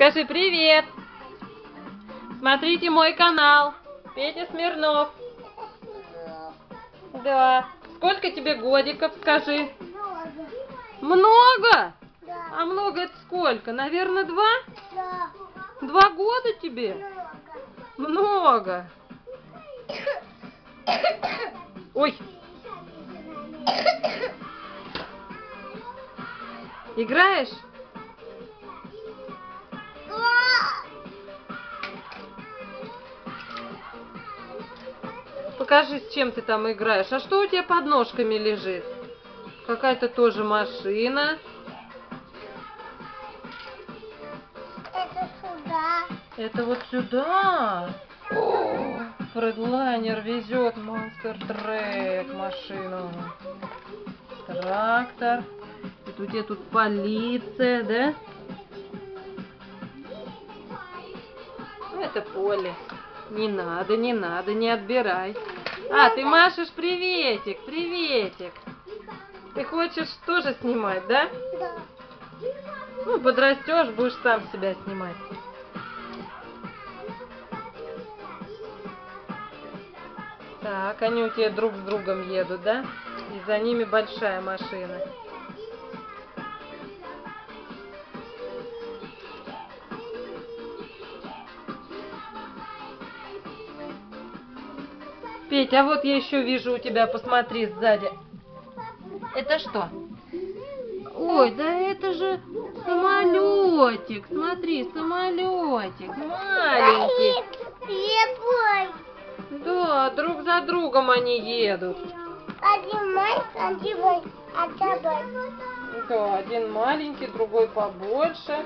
Скажи привет. Смотрите мой канал. Петя Смирнов. Да. Сколько тебе годиков, скажи? Много? Да. А много это сколько? Наверное, два? Да. Два года тебе? Много. Ой. Играешь? Покажи, с чем ты там играешь. А что у тебя под ножками лежит? Какая-то тоже машина. Это сюда. Это вот сюда. О, Фредлайнер везет Монстер Трек машину. Трактор. И тут где тут полиция, да? Ну, это поле. Не надо, не надо, не отбирай. А, ты машешь приветик, приветик. Ты хочешь тоже снимать, да? Да. Ну, подрастешь, будешь сам себя снимать. Так, они у тебя друг с другом едут, да? И за ними большая машина. Петь, а вот я еще вижу у тебя, посмотри сзади. Это что? Ой, да это же самолетик. Смотри, самолетик. Маленький. Да, друг за другом они едут. Один май, один май, а тобой. Да, один маленький, другой побольше.